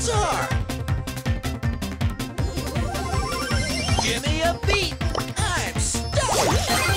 guitar. Give me a beat. I'm stoked.